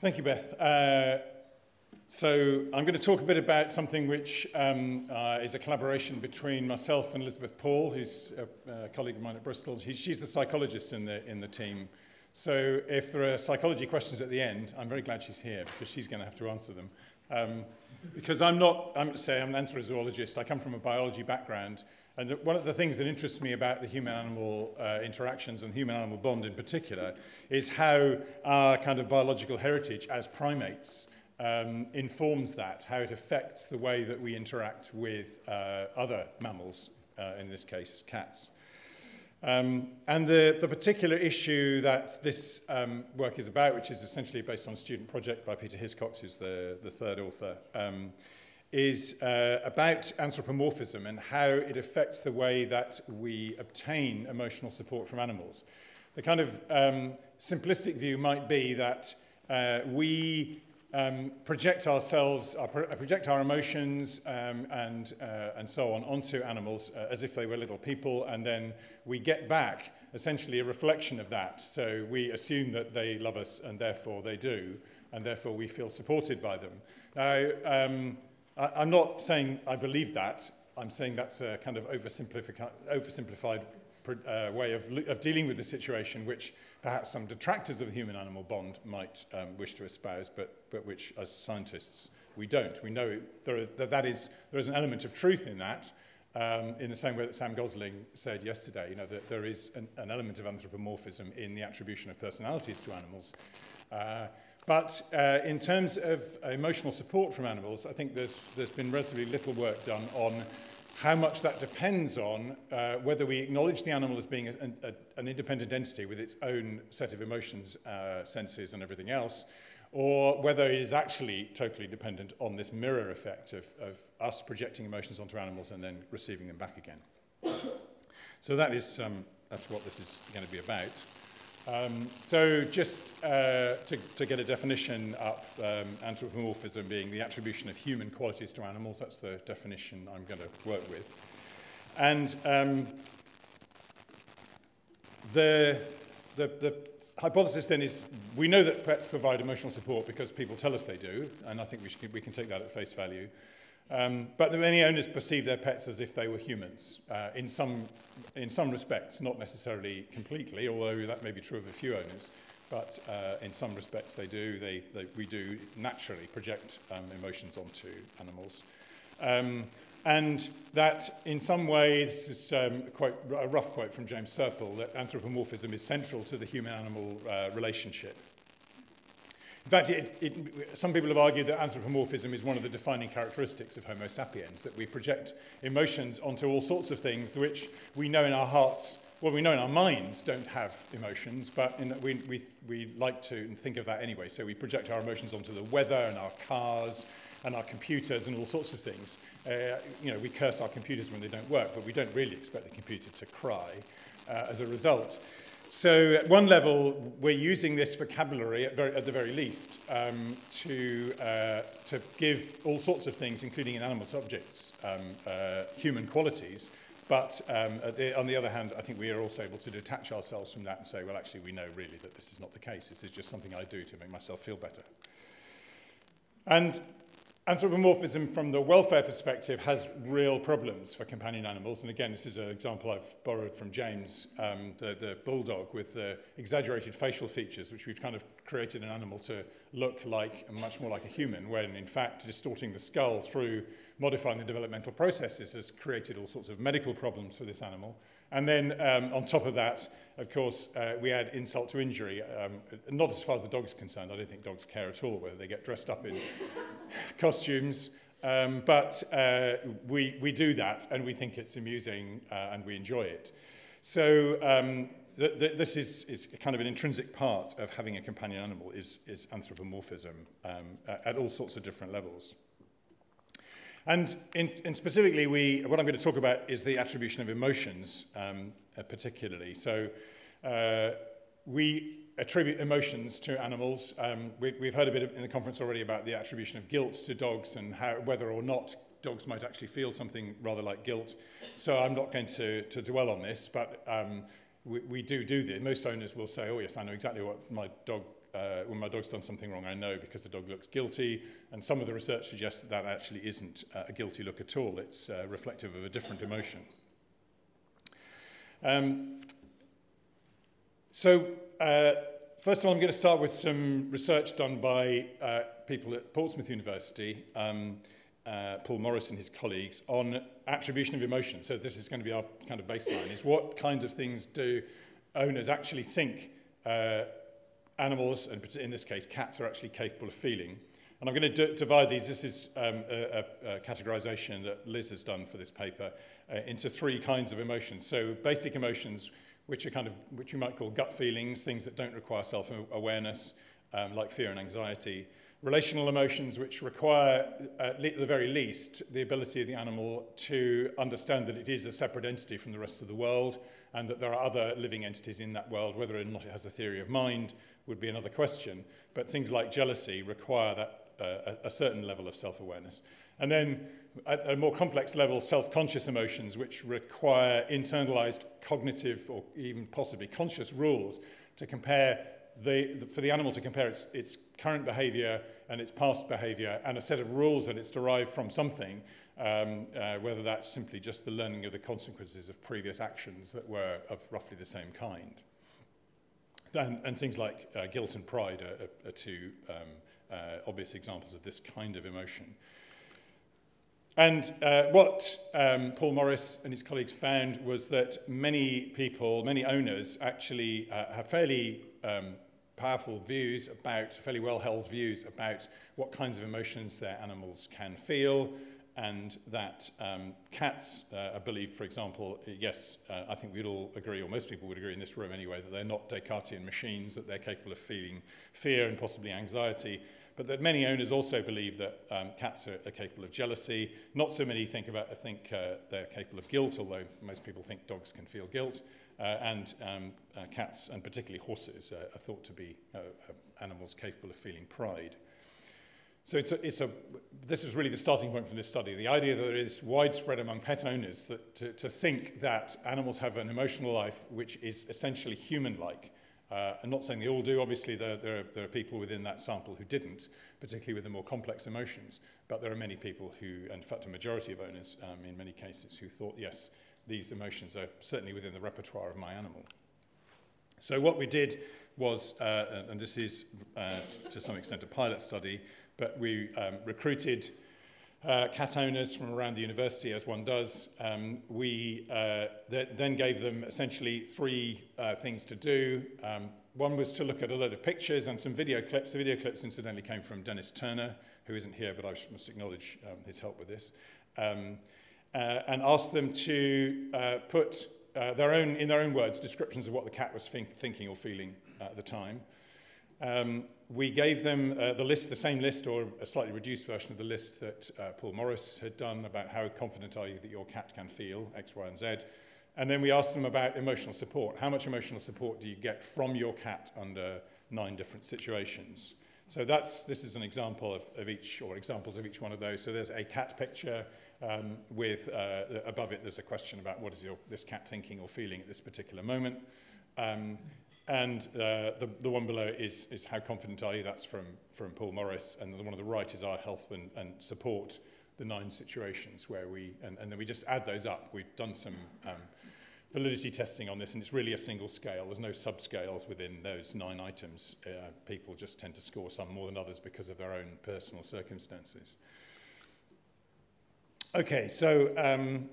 Thank you, Beth. Uh, so I'm going to talk a bit about something which um, uh, is a collaboration between myself and Elizabeth Paul, who's a, a colleague of mine at Bristol. He, she's the psychologist in the, in the team. So if there are psychology questions at the end, I'm very glad she's here because she's going to have to answer them. Um, because I'm not, I'm going to say I'm an anthrozoologist, I come from a biology background, and one of the things that interests me about the human-animal uh, interactions and human-animal bond in particular is how our kind of biological heritage as primates um, informs that, how it affects the way that we interact with uh, other mammals, uh, in this case cats. Um, and the, the particular issue that this um, work is about, which is essentially based on a student project by Peter Hiscox, who's the, the third author, um, is uh, about anthropomorphism and how it affects the way that we obtain emotional support from animals. The kind of um, simplistic view might be that uh, we um, project ourselves, our, project our emotions um, and, uh, and so on onto animals uh, as if they were little people, and then we get back essentially a reflection of that. So we assume that they love us, and therefore they do, and therefore we feel supported by them. Now, um, I, I'm not saying I believe that. I'm saying that's a kind of oversimplified, oversimplified uh, way of, of dealing with the situation, which perhaps some detractors of the human-animal bond might um, wish to espouse, but, but which, as scientists, we don't. We know there, are, that, that is, there is an element of truth in that, um, in the same way that Sam Gosling said yesterday, you know, that there is an, an element of anthropomorphism in the attribution of personalities to animals. Uh, but uh, in terms of emotional support from animals, I think there's, there's been relatively little work done on how much that depends on uh, whether we acknowledge the animal as being a, a, an independent entity with its own set of emotions, uh, senses, and everything else, or whether it is actually totally dependent on this mirror effect of, of us projecting emotions onto animals and then receiving them back again. so that is, um, that's what this is going to be about. Um, so just uh, to, to get a definition up, um, anthropomorphism being the attribution of human qualities to animals, that's the definition I'm going to work with. And um, the, the, the hypothesis then is we know that pets provide emotional support because people tell us they do, and I think we, should, we can take that at face value. Um, but many owners perceive their pets as if they were humans uh, in, some, in some respects, not necessarily completely, although that may be true of a few owners. But uh, in some respects they do. They, they, we do naturally project um, emotions onto animals. Um, and that in some ways, this is um, quite a rough quote from James Serpell, that anthropomorphism is central to the human-animal uh, relationship. In fact, it, it, some people have argued that anthropomorphism is one of the defining characteristics of Homo sapiens, that we project emotions onto all sorts of things which we know in our hearts, well, we know in our minds don't have emotions, but in, we, we, we like to think of that anyway. So we project our emotions onto the weather and our cars and our computers and all sorts of things. Uh, you know, we curse our computers when they don't work, but we don't really expect the computer to cry uh, as a result. So at one level, we're using this vocabulary, at, very, at the very least, um, to, uh, to give all sorts of things, including inanimate objects, um, uh, human qualities. But um, the, on the other hand, I think we are also able to detach ourselves from that and say, well, actually, we know really that this is not the case. This is just something I do to make myself feel better. And Anthropomorphism from the welfare perspective has real problems for companion animals. And again, this is an example I've borrowed from James, um, the, the bulldog with the exaggerated facial features, which we've kind of created an animal to look like, much more like a human, when in fact distorting the skull through modifying the developmental processes has created all sorts of medical problems for this animal. And then um, on top of that, of course, uh, we add insult to injury. Um, not as far as the dog's concerned. I don't think dogs care at all whether they get dressed up in costumes. Um, but uh, we, we do that and we think it's amusing uh, and we enjoy it. So um, th th this is, is kind of an intrinsic part of having a companion animal is, is anthropomorphism um, at all sorts of different levels. And, in, in specifically, we, what I'm going to talk about is the attribution of emotions, um, uh, particularly. So uh, we attribute emotions to animals. Um, we, we've heard a bit in the conference already about the attribution of guilt to dogs and how, whether or not dogs might actually feel something rather like guilt. So I'm not going to, to dwell on this, but um, we, we do do this. Most owners will say, oh yes, I know exactly what my dog, uh, when my dog's done something wrong, I know because the dog looks guilty. And some of the research suggests that that actually isn't uh, a guilty look at all. It's uh, reflective of a different emotion. Um, so, uh, first of all, I'm going to start with some research done by uh, people at Portsmouth University. Um, uh, Paul Morris and his colleagues, on attribution of emotion. So this is going to be our kind of baseline, is what kinds of things do owners actually think uh, animals, and in this case cats, are actually capable of feeling. And I'm going to divide these, this is um, a, a, a categorization that Liz has done for this paper, uh, into three kinds of emotions. So basic emotions, which are kind of, which you might call gut feelings, things that don't require self-awareness, um, like fear and anxiety. Relational emotions, which require, at the very least, the ability of the animal to understand that it is a separate entity from the rest of the world, and that there are other living entities in that world. Whether or not it has a theory of mind would be another question. But things like jealousy require that uh, a certain level of self-awareness. And then at a more complex level, self-conscious emotions, which require internalized cognitive or even possibly conscious rules to compare the, for the animal to compare its, its current behavior and its past behavior and a set of rules that it's derived from something, um, uh, whether that's simply just the learning of the consequences of previous actions that were of roughly the same kind. And, and things like uh, guilt and pride are, are, are two um, uh, obvious examples of this kind of emotion. And uh, what um, Paul Morris and his colleagues found was that many people, many owners, actually uh, have fairly um, powerful views about, fairly well-held views about what kinds of emotions their animals can feel, and that um, cats uh, are believed, for example, yes, uh, I think we'd all agree, or most people would agree in this room anyway, that they're not Descartesian machines, that they're capable of feeling fear and possibly anxiety, but that many owners also believe that um, cats are, are capable of jealousy. Not so many think about think uh, they're capable of guilt, although most people think dogs can feel guilt. Uh, and um, uh, cats, and particularly horses, uh, are thought to be uh, uh, animals capable of feeling pride. So it's a, it's a, this is really the starting point from this study. The idea that it is widespread among pet owners that to, to think that animals have an emotional life which is essentially human-like, Uh, I'm not saying they all do. Obviously, there, there, are, there are people within that sample who didn't, particularly with the more complex emotions. But there are many people who, in fact, a majority of owners um, in many cases, who thought, yes, these emotions are certainly within the repertoire of my animal. So what we did was, uh, and this is uh, to some extent a pilot study, but we um, recruited uh, cat owners from around the university, as one does. Um, we uh, th then gave them essentially three uh, things to do. Um, one was to look at a lot of pictures and some video clips. The video clips, incidentally, came from Dennis Turner, who isn't here, but I must acknowledge um, his help with this, um, uh, and asked them to uh, put uh, their own, in their own words, descriptions of what the cat was think thinking or feeling at the time. Uh, Um, we gave them uh, the list, the same list, or a slightly reduced version of the list that uh, Paul Morris had done about how confident are you that your cat can feel X, Y, and Z. And then we asked them about emotional support. How much emotional support do you get from your cat under nine different situations? So that's, this is an example of, of each, or examples of each one of those. So there's a cat picture um, with, uh, above it, there's a question about what is your, this cat thinking or feeling at this particular moment. Um, And uh, the, the one below is, is how confident are you? That's from, from Paul Morris. And the one on the right is our help and, and support the nine situations where we, and, and then we just add those up. We've done some um, validity testing on this, and it's really a single scale. There's no subscales within those nine items. Uh, people just tend to score some more than others because of their own personal circumstances. Okay, so um,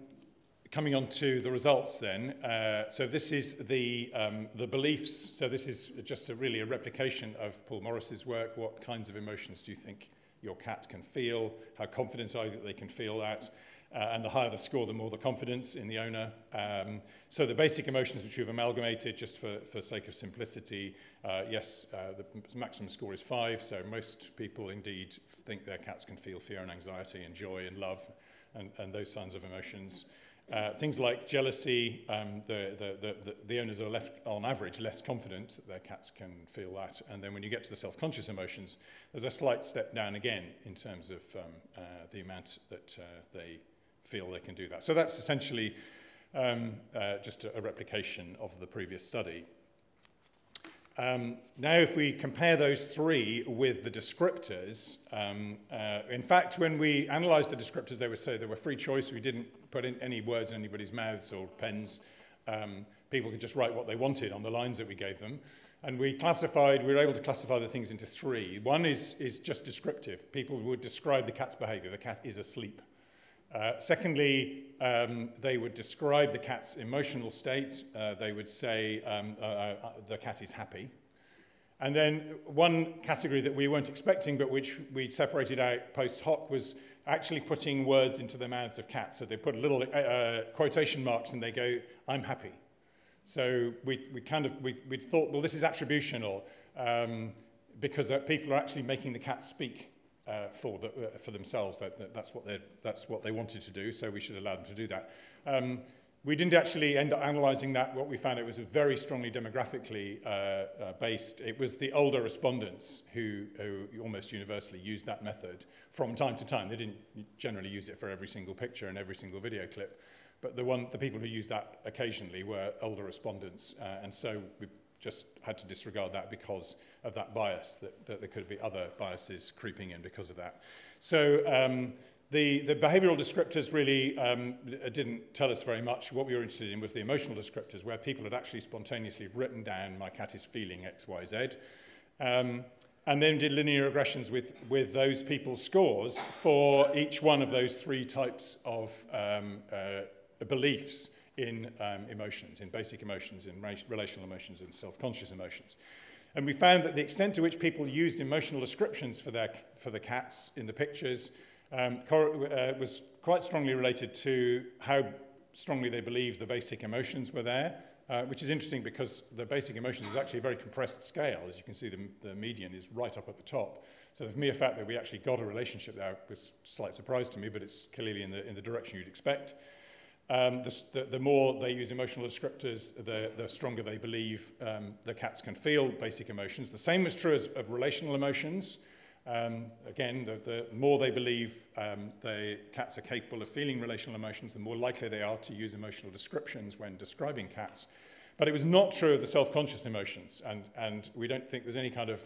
coming on to the results then, uh, so this is the, um, the beliefs, so this is just a, really a replication of Paul Morris's work. What kinds of emotions do you think your cat can feel? How confident are you that they can feel that? Uh, and the higher the score, the more the confidence in the owner. Um, so the basic emotions which we've amalgamated just for, for sake of simplicity, uh, yes, uh, the maximum score is five, so most people indeed think their cats can feel fear and anxiety and joy and love and, and those kinds of emotions. Uh, things like jealousy, um, the, the, the, the owners are left, on average, less confident that their cats can feel that. And then when you get to the self-conscious emotions, there's a slight step down again in terms of um, uh, the amount that uh, they feel they can do that. So that's essentially um, uh, just a, a replication of the previous study. Um, now, if we compare those three with the descriptors, um, uh, in fact, when we analysed the descriptors, they would say there were free choice. We didn't put in any words in anybody's mouths or pens. Um, people could just write what they wanted on the lines that we gave them. And we classified, we were able to classify the things into three. One is, is just descriptive. People would describe the cat's behaviour. The cat is asleep. Uh, secondly, um, they would describe the cat's emotional state. Uh, they would say um, uh, uh, the cat is happy. And then one category that we weren't expecting, but which we separated out post hoc, was actually putting words into the mouths of cats. So they put little uh, uh, quotation marks and they go, I'm happy. So we, we kind of, we, we thought, well, this is attributional um, because uh, people are actually making the cat speak uh, for, the, uh, for themselves. That, that, that's, what that's what they wanted to do, so we should allow them to do that. Um, we didn't actually end up analysing that. What we found it was very strongly demographically uh, uh, based. It was the older respondents who, who almost universally used that method from time to time. They didn't generally use it for every single picture and every single video clip. But the, one, the people who used that occasionally were older respondents. Uh, and so we just had to disregard that because of that bias, that, that there could be other biases creeping in because of that. So um, the, the behavioral descriptors really um, didn't tell us very much. What we were interested in was the emotional descriptors, where people had actually spontaneously written down, my cat is feeling X, Y, Z. Um, and then did linear regressions with, with those people's scores for each one of those three types of um, uh, beliefs in um, emotions, in basic emotions, in relational emotions, and self-conscious emotions. And we found that the extent to which people used emotional descriptions for, their, for the cats in the pictures um, uh, was quite strongly related to how strongly they believed the basic emotions were there, uh, which is interesting because the basic emotions is actually a very compressed scale. As you can see, the, the median is right up at the top. So the mere fact that we actually got a relationship there was a slight surprise to me, but it's clearly in the, in the direction you'd expect. Um, the, the, the more they use emotional descriptors, the, the stronger they believe um, the cats can feel basic emotions. The same is true as, of relational emotions. Um, again, the, the more they believe um, the cats are capable of feeling relational emotions, the more likely they are to use emotional descriptions when describing cats. But it was not true of the self-conscious emotions, and, and we don't think there's any kind of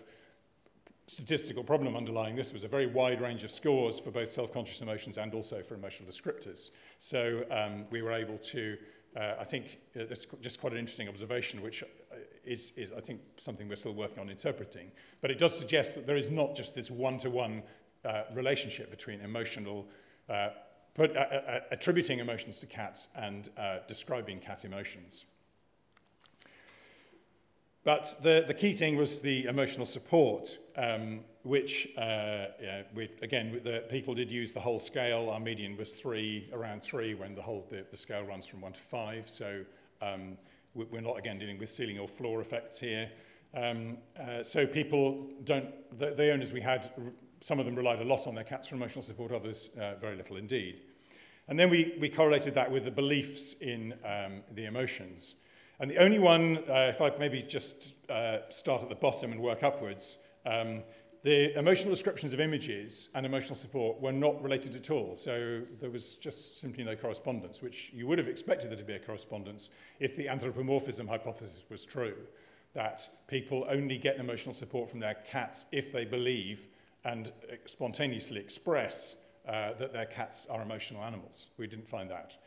statistical problem underlying this was a very wide range of scores for both self-conscious emotions and also for emotional descriptors. So um, we were able to, uh, I think uh, just quite an interesting observation, which is, is, I think, something we're still working on interpreting. But it does suggest that there is not just this one-to-one -one, uh, relationship between emotional, uh, put, uh, uh, attributing emotions to cats and uh, describing cat emotions. But the, the key thing was the emotional support, um, which, uh, yeah, we, again, the, people did use the whole scale. Our median was three, around three, when the whole the, the scale runs from one to five. So um, we're not, again, dealing with ceiling or floor effects here. Um, uh, so people don't, the, the owners we had, some of them relied a lot on their cats for emotional support, others uh, very little indeed. And then we, we correlated that with the beliefs in um, the emotions. And the only one, uh, if I maybe just uh, start at the bottom and work upwards, um, the emotional descriptions of images and emotional support were not related at all. So there was just simply no correspondence, which you would have expected there to be a correspondence if the anthropomorphism hypothesis was true, that people only get emotional support from their cats if they believe and spontaneously express uh, that their cats are emotional animals. We didn't find that.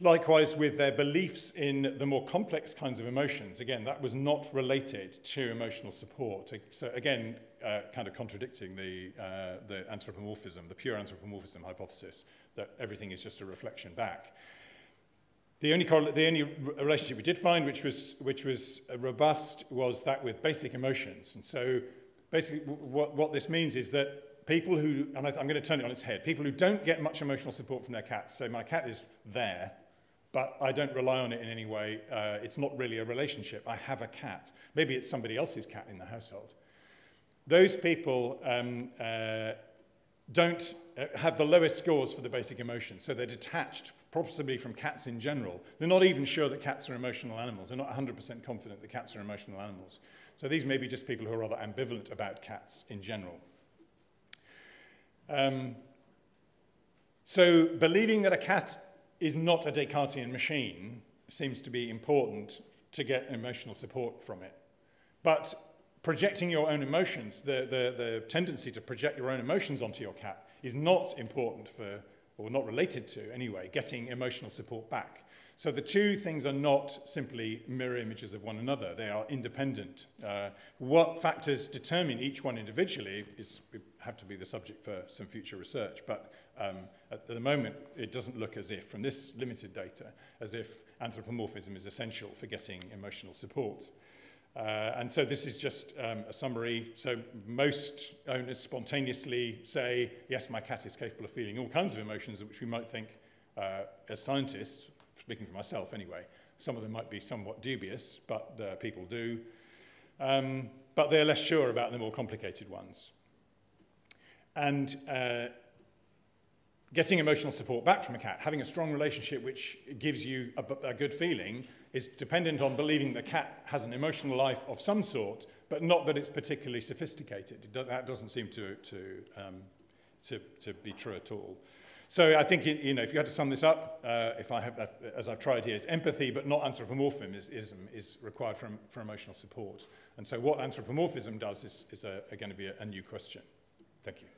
Likewise, with their beliefs in the more complex kinds of emotions, again, that was not related to emotional support. So again, uh, kind of contradicting the, uh, the anthropomorphism, the pure anthropomorphism hypothesis, that everything is just a reflection back. The only, the only relationship we did find, which was, which was robust, was that with basic emotions. And so basically what, what this means is that people who, and I, I'm going to turn it on its head, people who don't get much emotional support from their cats, so my cat is there, but I don't rely on it in any way. Uh, it's not really a relationship. I have a cat. Maybe it's somebody else's cat in the household. Those people um, uh, don't uh, have the lowest scores for the basic emotions, so they're detached possibly from cats in general. They're not even sure that cats are emotional animals. They're not 100% confident that cats are emotional animals. So these may be just people who are rather ambivalent about cats in general. Um, so believing that a cat is not a Descartesian machine seems to be important to get emotional support from it. But projecting your own emotions, the, the, the tendency to project your own emotions onto your cat is not important for, or not related to anyway, getting emotional support back. So the two things are not simply mirror images of one another. They are independent. Uh, what factors determine each one individually is have to be the subject for some future research. But um, at the moment, it doesn't look as if, from this limited data, as if anthropomorphism is essential for getting emotional support. Uh, and so this is just um, a summary. So most owners spontaneously say, yes, my cat is capable of feeling all kinds of emotions, which we might think, uh, as scientists, speaking for myself anyway, some of them might be somewhat dubious, but uh, people do. Um, but they're less sure about the more complicated ones. And uh, getting emotional support back from a cat, having a strong relationship which gives you a, a good feeling, is dependent on believing the cat has an emotional life of some sort, but not that it's particularly sophisticated. That doesn't seem to, to, um, to, to be true at all. So I think, you know, if you had to sum this up, uh, if I have, as I've tried here, is empathy but not anthropomorphism is, is, required for, for emotional support. And so what anthropomorphism does is, is a going to be a, a new question. Thank you.